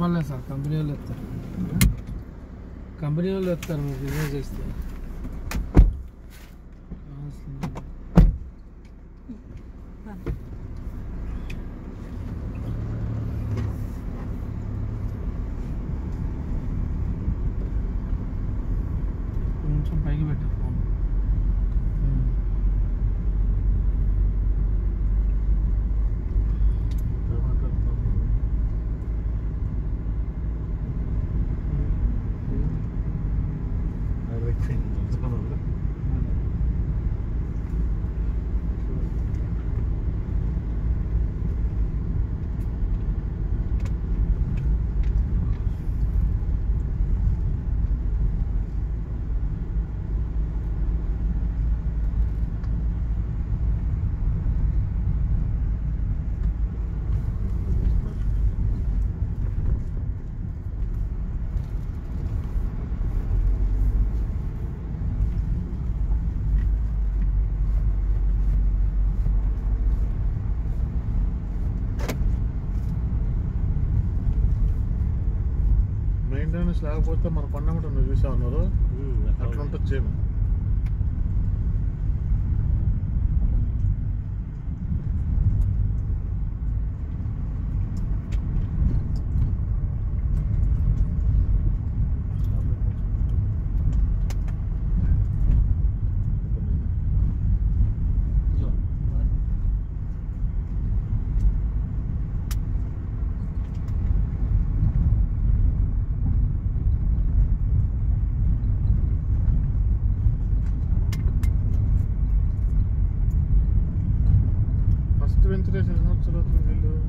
మళ్ళీ sir company వాళ్ళు ఎత్తారు కంపెనీ వాళ్ళు ఎత్తారు మీరు బిజినెస్ చేస్తే కొంచెం పైకి పెట్టు ఫోన్ మెయింటెనెన్స్ లేకపోతే మన పండగ నువ్వు చూసా ఉన్నారు అట్లా ఉంటుంది చేయను This is absolutely en